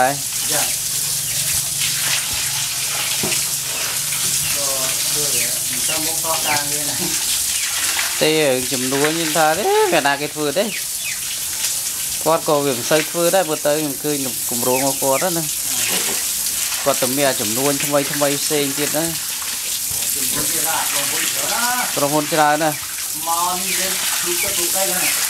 ដែរចាទៅមកកោះការងារណាទេចំនួនខ្ញុំថាទេកាលណាគេធ្វើទេគាត់ក៏វាមិនសូវធ្វើដែរមើលទៅខ្ញុំឃើញគម្រោងរបស់គាត់ណាគាត់តែមានចំនួនថ្មីថ្មីផ្សេងទៀតណាចំនួនទៀតណាក្រុមហ៊ុនច្រើនណាមកនេះគេទូទៅទូទៅណា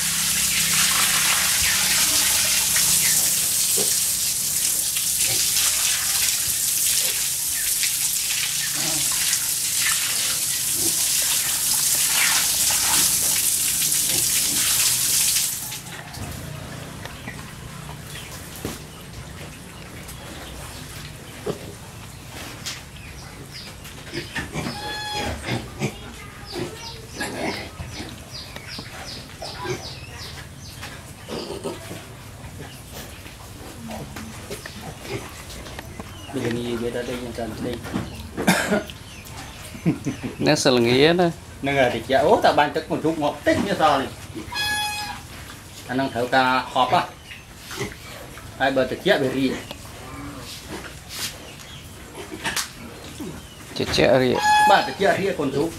ដូចងាយវាដល់ដូចខ្ញុំកាន់ទេនៅសិលងាណានឹងតិចអូតើបានទឹកមួយជុកមកតិចវាសល់នេះអានឹងត្រូវការហប់ហ่ะហើយបើតិចវារីតិចរីបាទតិចរីកូនជុក